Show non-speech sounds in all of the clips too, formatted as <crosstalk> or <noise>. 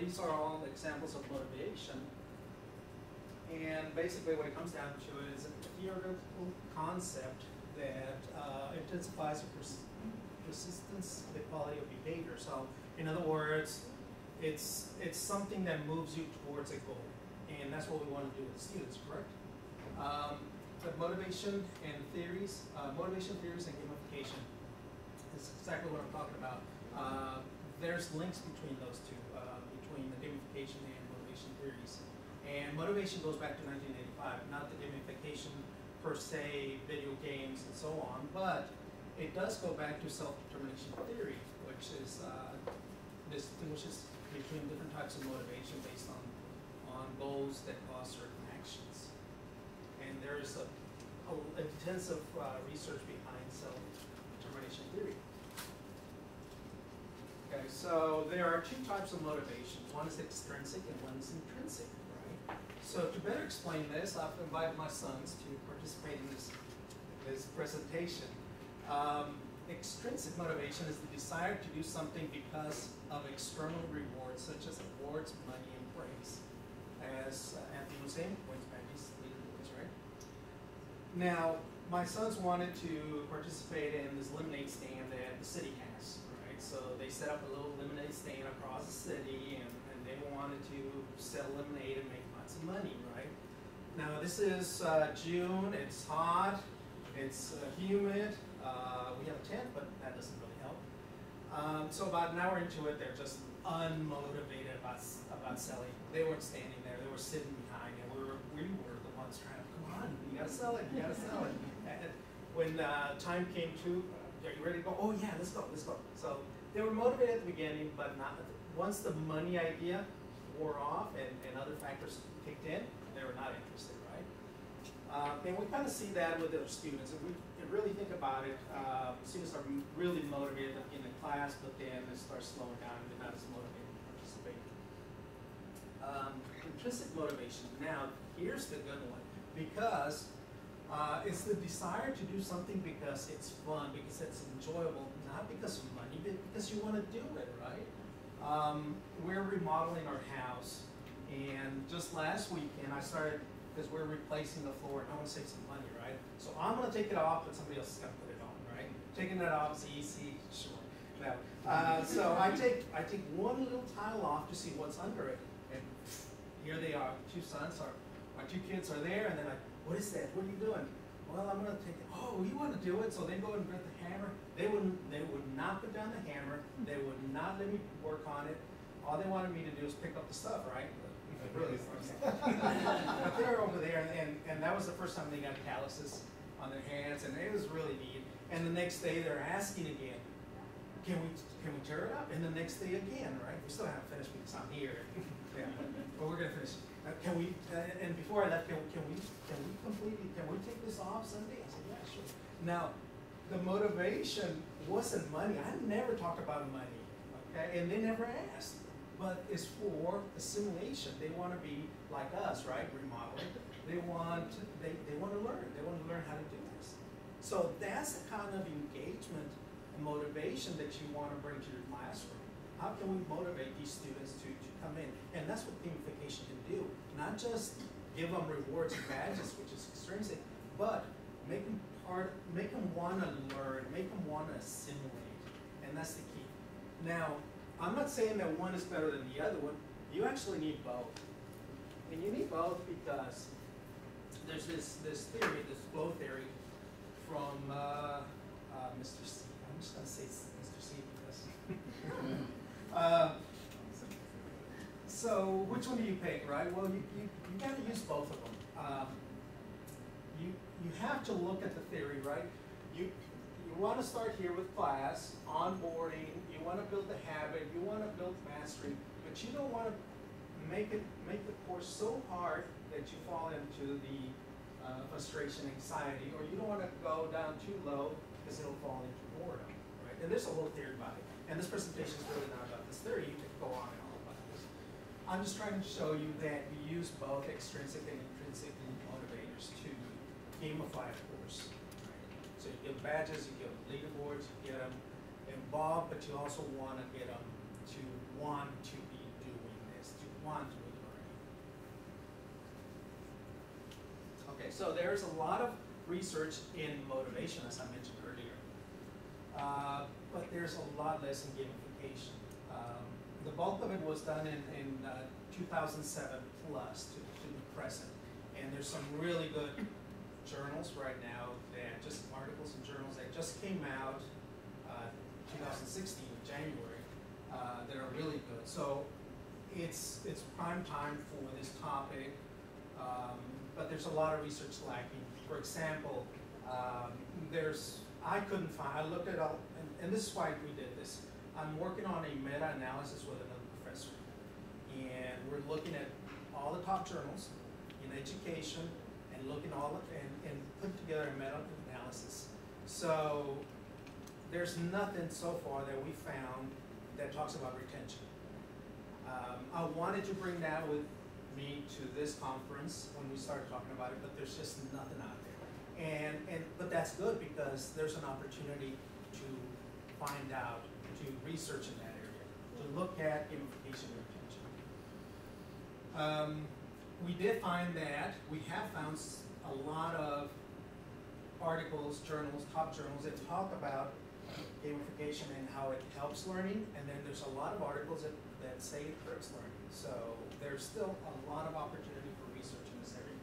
these are all examples of motivation. And basically what it comes down to is a theoretical concept that uh, intensifies pers persistence the quality of behavior. So in other words, it's, it's something that moves you towards a goal. And that's what we want to do with students, correct? Um, but motivation and theories, uh, motivation theories and gamification is exactly what I'm talking about. Uh, there's links between those two, uh, gamification and motivation theories. And motivation goes back to 1985, not the gamification per se, video games and so on, but it does go back to self-determination theory, which is uh, distinguishes between different types of motivation based on, on goals that cause certain actions. And there's a, a intensive uh, research behind self-determination theory. Okay, so there are two types of motivation. One is extrinsic and one is intrinsic, right? So to better explain this, I've invited my sons to participate in this, this presentation. Um, extrinsic motivation is the desire to do something because of external rewards, such as awards, money, and praise. As uh, Anthony was saying, points, badges, leaderboards, right? Now, my sons wanted to participate in this lemonade stand that the city has, right? So they set up a little lemonade stand across the city, and, and they wanted to sell lemonade and make lots of money, right? Now, this is uh, June, it's hot, it's uh, humid, uh, we have a tent, but that doesn't really help. Um, so about an hour into it, they're just unmotivated about, about selling. They weren't standing there, they were sitting behind, and we were, we were the ones trying to, come on, you gotta sell it, you gotta sell it. <laughs> And when uh, time came to, are you ready to go? Oh yeah, let's go, let's go. So they were motivated at the beginning, but not, once the money idea wore off and, and other factors kicked in, they were not interested, right? Uh, and we kind of see that with our students. If we really think about it, uh, students are really motivated in the class, but then they start slowing down and they're not as motivated to participate. Um, intrinsic motivation. Now, here's the good one. Because uh, it's the desire to do something because it's fun, because it's enjoyable, not because of money, but because you want to do it, right? Um, we're remodeling our house, and just last weekend I started because we're replacing the floor and I want to save some money, right? So I'm going to take it off, but somebody else is going to put it on, right? Taking it off is easy, sure. No. Uh, so I take I take one little tile off to see what's under it, and here they are. Two sons are, my two kids are there, and then I, what is that? What are you doing? Well, I'm going to take it. Oh, you want to do it? So they go and get the hammer. They wouldn't. They would not put down the hammer. They would not let me work on it. All they wanted me to do is pick up the stuff, right? really <laughs> but they're over there, and, and that was the first time they got calluses on their hands, and it was really neat. And the next day they're asking again, can we can we tear it up? And the next day again, right? We still haven't finished because I'm here. yeah, but we're gonna finish. Uh, can we? Uh, and before I left, can, can we can we completely can we take this off Sunday? I said, yeah, sure. Now, the motivation wasn't money. I never talked about money, okay? And they never asked but it's for assimilation. They want to be like us, right? Remodeling. They want they, they want to learn. They want to learn how to do this. So that's the kind of engagement motivation that you want to bring to your classroom. How can we motivate these students to, to come in? And that's what gamification can do. Not just give them rewards and badges, which is extrinsic, but make them part, make them want to learn, make them want to assimilate. And that's the key. Now, I'm not saying that one is better than the other one. You actually need both. And you need both because there's this, this theory, this flow theory from uh, uh, Mr. C. I'm just going to say Mr. C because. <laughs> uh, so which one do you pick, right? Well, you, you, you got to use both of them. Um, you, you have to look at the theory, right? You, you want to start here with class, onboarding, you want to build the habit, you want to build mastery, but you don't want to make it make the course so hard that you fall into the uh, frustration, anxiety, or you don't want to go down too low because it'll fall into right? And there's a whole theory about it. And this presentation is really not about this theory. You can go on and on about this. I'm just trying to show you that you use both extrinsic and intrinsic motivators to gamify a course. So you give badges, you give leaderboards, you get them involved, but you also want to get them to want to be doing this, to want to be learning. Okay, so there's a lot of research in motivation, as I mentioned earlier. Uh, but there's a lot less in gamification. Um, the bulk of it was done in, in uh, 2007 plus to, to the present. And there's some really good journals right now that just articles and journals that just came out uh, 2016 January uh, that are really good. So it's it's prime time for this topic, um, but there's a lot of research lacking. For example, um, there's I couldn't find. I looked at all, and, and this is why we did this. I'm working on a meta-analysis with another professor, and we're looking at all the top journals in education and looking all of, and, and put together a meta-analysis. So there's nothing so far that we found that talks about retention. Um, I wanted to bring that with me to this conference when we started talking about it, but there's just nothing out. And, and but that's good because there's an opportunity to find out, to research in that area, to look at gamification and retention. Um, we did find that we have found a lot of articles, journals, top journals that talk about gamification and how it helps learning, and then there's a lot of articles that, that say it hurts learning. So there's still a lot of opportunity for research in this area.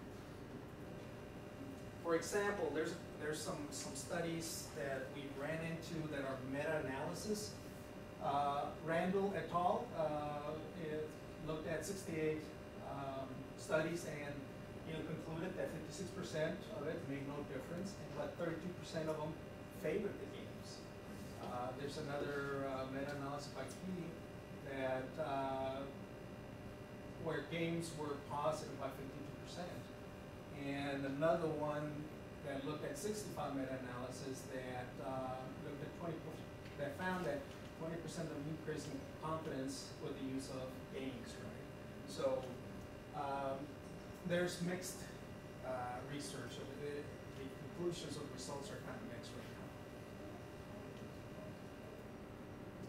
For example, there's there's some some studies that we ran into that are meta-analysis. Uh, Randel et al. Uh, looked at 68 um, studies and you know concluded that 56% of it made no difference, and but 32% of them favored the games. Uh, there's another uh, meta-analysis by Keating that uh, where games were positive by 52%. And another one that looked at 65 meta-analysis that uh, looked at 20, that found that 20% of increase in confidence with the use of games, right? So um, there's mixed uh, research. The, the conclusions of results are kind of mixed right now.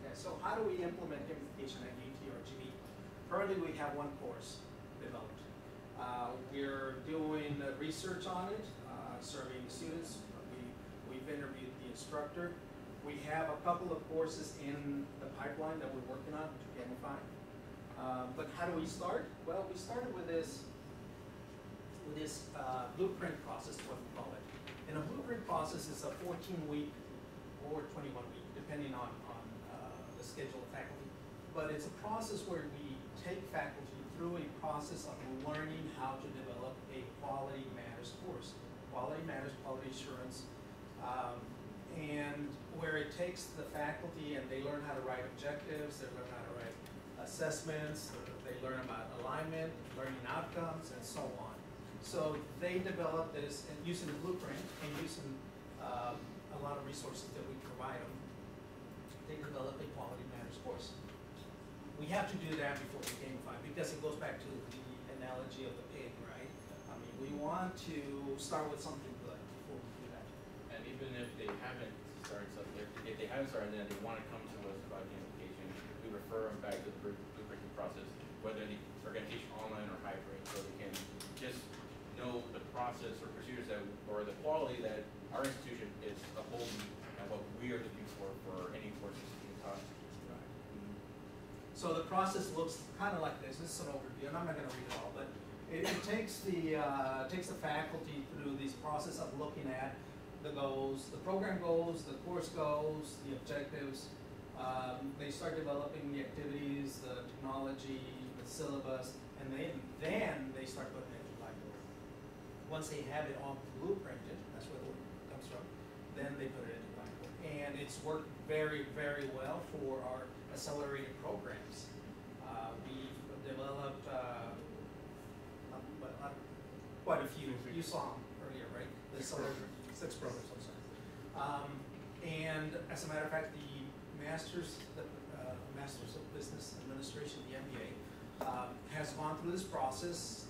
Okay, so how do we implement gamification at UTRGV? Currently, we have one course developed. Uh, we're research on it, uh, surveying students. We, we've interviewed the instructor. We have a couple of courses in the pipeline that we're working on to gamify. Uh, but how do we start? Well, we started with this with this uh, blueprint process, what we call it. And a blueprint process is a 14-week or 21-week, depending on, on uh, the schedule of faculty. But it's a process where we take faculty through a process of learning how to develop a quality matters course. Quality matters, quality assurance, um, and where it takes the faculty and they learn how to write objectives, they learn how to write assessments, they learn about alignment, learning outcomes, and so on. So they develop this and using the blueprint and using um, a lot of resources that we provide them. They develop a quality matters course. We have to do that before we gamify because it goes back to the analogy of the pig, we want to start with something good before we do that. And even if they haven't started something, if they haven't started and they want to come to us about gamification, we refer them back to the blueprinting process, whether they are going to teach online or hybrid, so they can just know the process or procedures that, or the quality that our institution is upholding and what we are looking for for any courses being taught. So the process looks kind of like this. This is an overview, and I'm not going to read it all, but it, it takes the uh, takes the faculty through this process of looking at the goals, the program goals, the course goals, the objectives. Um, they start developing the activities, the technology, the syllabus, and then then they start putting it into Blackboard. once they have it all blueprinted, that's where the word comes from, then they put it into Blackboard. And it's worked very, very well for our accelerated programs. Uh, we've developed uh, uh, quite a few. You saw them earlier, right? The six programs. I'm sorry. Um, and as a matter of fact, the masters, the uh, Masters of Business Administration, the MBA, uh, has gone through this process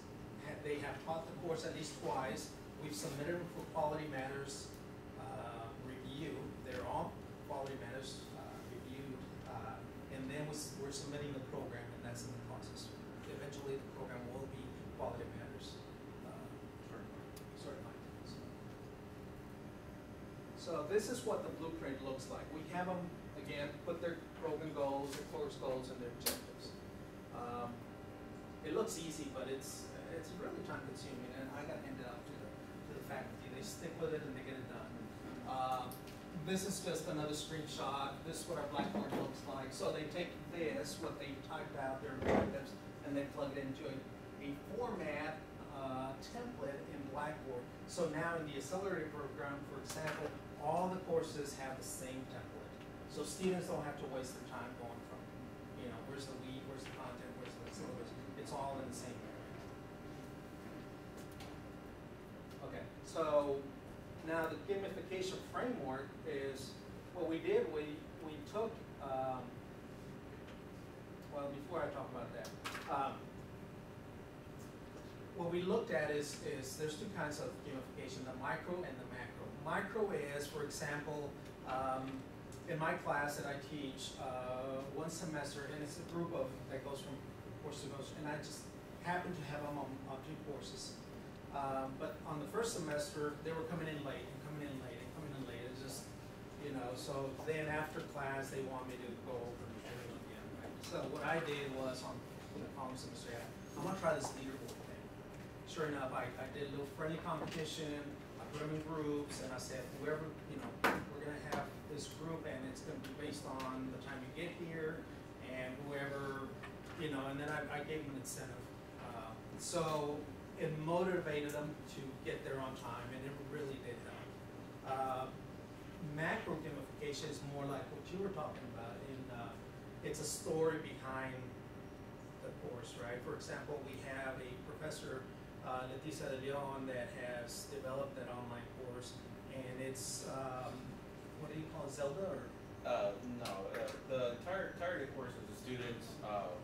they have taught the course at least twice. We've submitted them for Quality Matters uh, review. They're all Quality Matters uh, reviewed. Uh, and then we're submitting the program, and that's in the process. Eventually the program will be quality matters, uh, certified. So- So this is what the blueprint looks like. We have them, again, put their program goals, their course goals, and their objectives. Um, It looks easy, but it's, it's really time consuming, and I got handed out to the, to the faculty. They stick with it and they get it done. Uh, This is just another screenshot. This is what our Blackboard looks like. So they take this, what they typed out, their objectives, and they plug it into a, a format, uh, template in Blackboard. So now in the accelerated program, for example, all the courses have the same template. So students don't have to waste their time going from, you know, where's the lead, where's the content, where's the syllabus? It's all in the same area. Okay, so now the gamification framework is, what we did, we, we took, um, well, before I talk about that, um, what we looked at is, is there's two kinds of gamification, the micro and the macro. Micro is, for example, um, in my class that I teach, uh, one semester, and it's a group of, that goes from course to course, and I just happen to have them on, on two courses. Um, but on the first semester, they were coming in late and coming in late and coming in late. It's just, you know, so then after class, they want me to go over show them again. Right? So what I did was on the following semester, I'm gonna try this leaderboard thing. Sure enough, I, I did a little friendly competition. Put them in groups, and I said, whoever, you know, we're gonna have this group, and it's gonna be based on the time you get here, and whoever, you know, and then I, I gave them an incentive. Uh, so it motivated them to get there on time, and it really did help. Uh, macro gamification is more like what you were talking about. In uh, it's a story behind the course, right? For example, we have a professor, uh, Leticia de Leon, that has developed that online course, and it's um, what do you call it, Zelda or? Uh, no, uh, the entire, entirety of the course is the students, uh,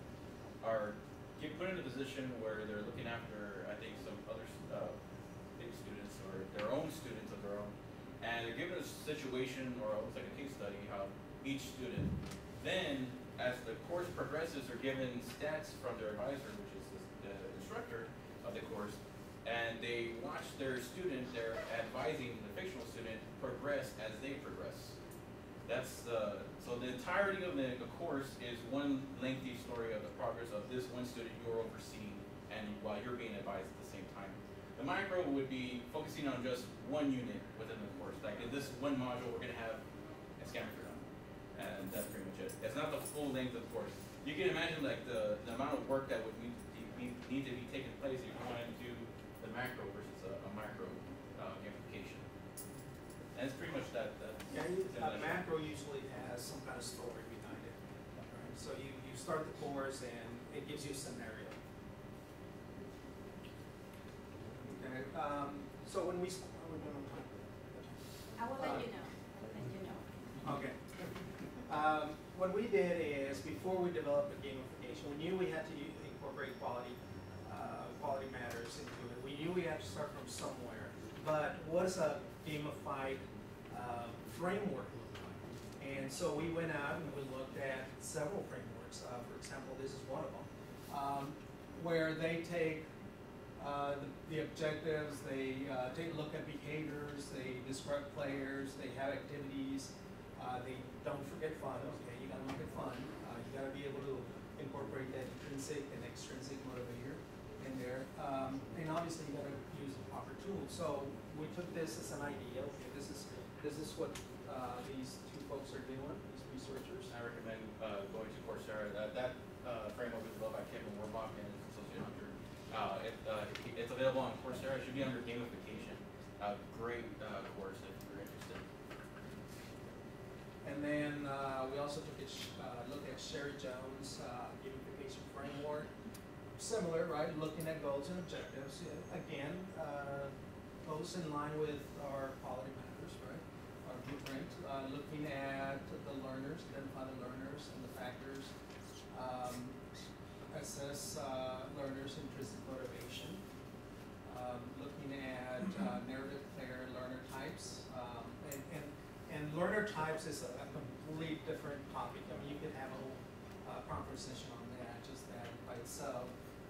are get put in a position where they're looking after, I think, some other, uh, big students or their own students of their own. And they're given a situation or almost like a case study, how each student, then as the course progresses, are given stats from their advisor, which is the, the instructor of the course. And they watch their student, they're advising the fictional student progress as they progress. That's the, so the entirety of the, the course is one lengthy story of the progress of this one student you're overseeing and while you're being advised at the same time. The micro would be focusing on just one unit within the course. Like in this one module, we're gonna have a hunt. And that's pretty much it. It's not the full length of the course. You can imagine like the, the amount of work that would need to be, need to be taking place if you want to do the macro versus a, a micro, uh, gamification. And it's pretty much that, that. Yeah, you- a a macro usually has some kind of story behind it. Right? So you, you start the course and it gives you a scenario. Okay, um, so when we, s- are we doing? I will Uh, let you know, I will let you know. Okay. Um, what we did is, before we developed the gamification, we knew we had to quality, uh, quality matters into it. We knew we had to start from somewhere. But what does a gamified, uh, framework look like? And so we went out and we looked at several frameworks. Uh, for example, this is one of them, um, where they take uh, the, the objectives, they, uh, take a look at behaviors, they describe players, they have activities, uh, they don't forget fun, okay, you gotta make it fun, uh, you gotta be able to incorporate that intrinsic and extrinsic motivator in there, um, and obviously you gotta use the proper tools, so we took this as an idea, okay, this is, this is what, uh, these two folks are doing, these researchers. I recommend uh, going to Coursera. That, that uh, framework is developed by Kevin Werbach and associate Hunter. Uh, it, uh, it's available on Coursera. It should be under gamification. Great uh, course if. And then, uh, we also took a, uh, look at Sherry Jones, uh, gamification framework. Similar, right, looking at goals and objectives, again, uh, goes in line with our quality matters, right? Our blueprint, uh, looking at the learners, identify the learners and the factors. Um, assess, uh, learners' intrinsic motivation. Um, looking at, narrative player learner types, and, learner types is a, a complete different topic. I mean, you could have a whole uh, on that, just that by itself.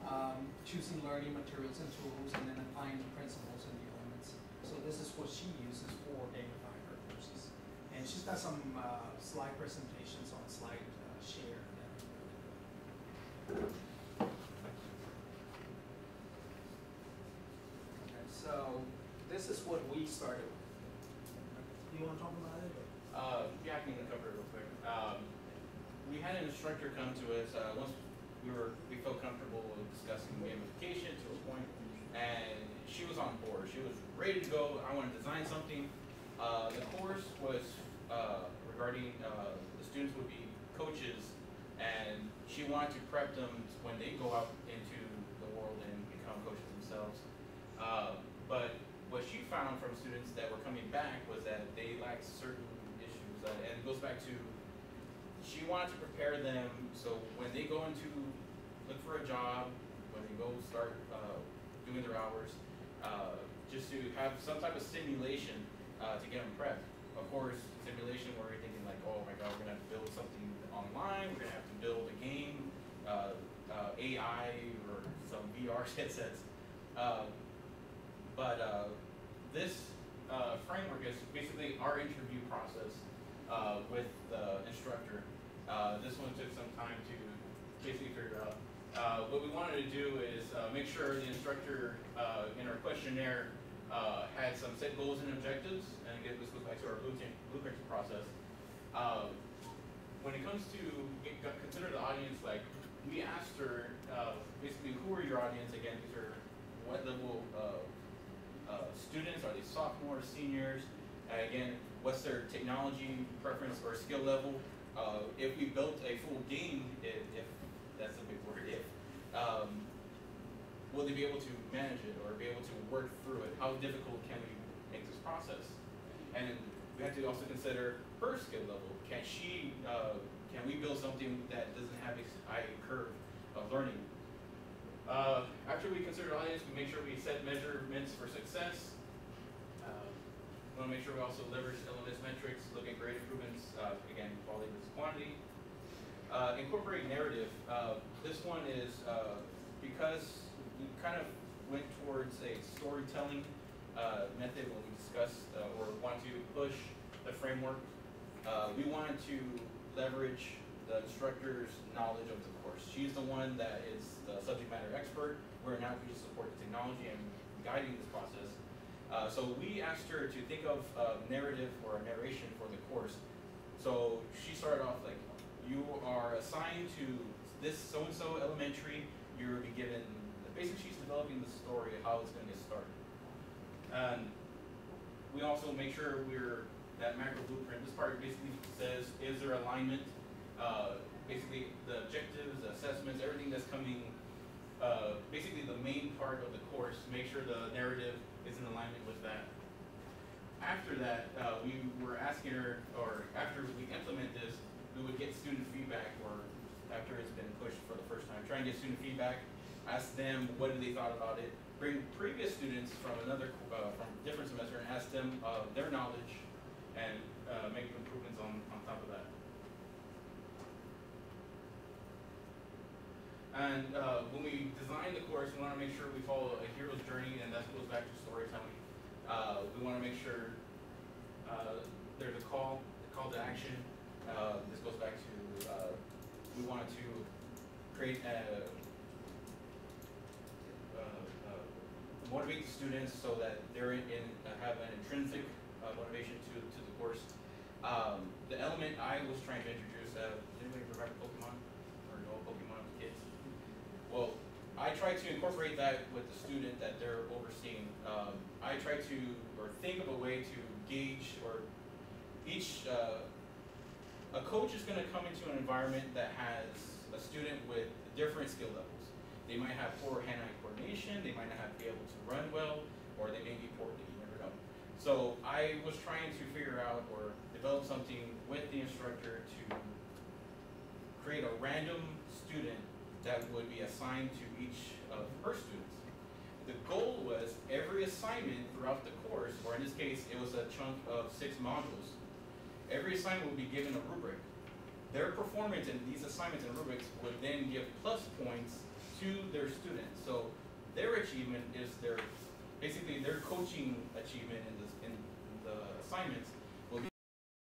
um, choosing learning materials and tools, and then applying the principles and the elements. So this is what she uses for gamifying her courses. And she's got some uh, slide presentations on slide uh, share. Okay, so this is what we started with. You wanna talk about it? Uh, yeah, I can cover it real quick. Um, we had an instructor come to us, uh, once we were, we felt comfortable discussing gamification to a point, and she was on board. She was ready to go. I want to design something. Uh, the course was, uh, regarding, uh, the students would be coaches, and she wanted to prep them when they go out into the world and become coaches themselves. Uh, but what she found from students that were coming back was that they lacked certain issues, uh, and it goes back to she wanted to prepare them so when they go into look for a job, when they go start uh, doing their hours, uh, just to have some type of simulation uh, to get them prepped. Of course, simulation where you're thinking like, oh my god, we're gonna have to build something online, we're gonna have to build a game, uh, uh, AI or some VR <laughs> headsets. But uh, this uh, framework is basically our interview process uh, with the instructor. Uh, this one took some time to basically figure out. Uh, what we wanted to do is uh, make sure the instructor in our questionnaire had some set goals and objectives, and again, this goes back to our blueprint, process. Uh, when it comes to consider the audience, like we asked her basically who are your audience? Again, these are what level uh, students? Are they sophomores, seniors? Uh, again, what's their technology preference or skill level? Uh, if we built a full game, if, if that's a big word, if, um, will they be able to manage it or be able to work through it? How difficult can we make this process? And we have to also consider her skill level. Can she, uh, can we build something that doesn't have a high curve of learning? Uh, after we consider audience, we make sure we set measurements for success. Uh, we want to make sure we also leverage LMS metrics, look at grade improvements, uh, again, quality versus quantity. Uh, incorporate narrative. Uh, this one is uh, because we kind of went towards a storytelling method when we discussed or want to push the framework. We wanted to leverage the instructor's knowledge of the course. She's the one that is the subject matter expert. We're now just support the technology and guiding this process. Uh, so we asked her to think of a narrative or a narration for the course. So she started off like, you are assigned to this so-and-so elementary, you're be given, basically she's developing the story how it's gonna get started. And we also make sure we're, that macro blueprint, this part basically says, is there alignment? Uh, basically the objectives, assessments, everything that's coming, uh, basically the main part of the course, make sure the narrative is in alignment with that. After that, uh, we were asking her, or after we implement this, we would get student feedback, or after it's been pushed for the first time, try and get student feedback, ask them what they thought about it, bring previous students from another, uh, from different semester and ask them, uh, their knowledge and, uh, make improvements on, on top of that. And uh, when we design the course, we want to make sure we follow a hero's journey, and that goes back to storytelling. Uh, we want to make sure uh, there's a call, a call to action. Uh, this goes back to uh, we wanted to create a, uh, uh, motivate the students so that they're in, have an intrinsic motivation to to the course. Um, the element I was trying to introduce. Uh, anybody remember Pokemon or know Pokemon kids? Well, I try to incorporate that with the student that they're overseeing. Um, I try to, or think of a way to gauge, or each, uh, a coach is gonna come into an environment that has a student with different skill levels. They might have poor hand-eye coordination, they might not have, be able to run well, or they may be poor, you never know. So I was trying to figure out or develop something with the instructor to create a random student that would be assigned to each of her students. The goal was every assignment throughout the course, or in this case, it was a chunk of six modules. Every assignment would be given a rubric. Their performance in these assignments and rubrics would then give plus points to their students. So their achievement is their, basically their coaching achievement in the, in the assignments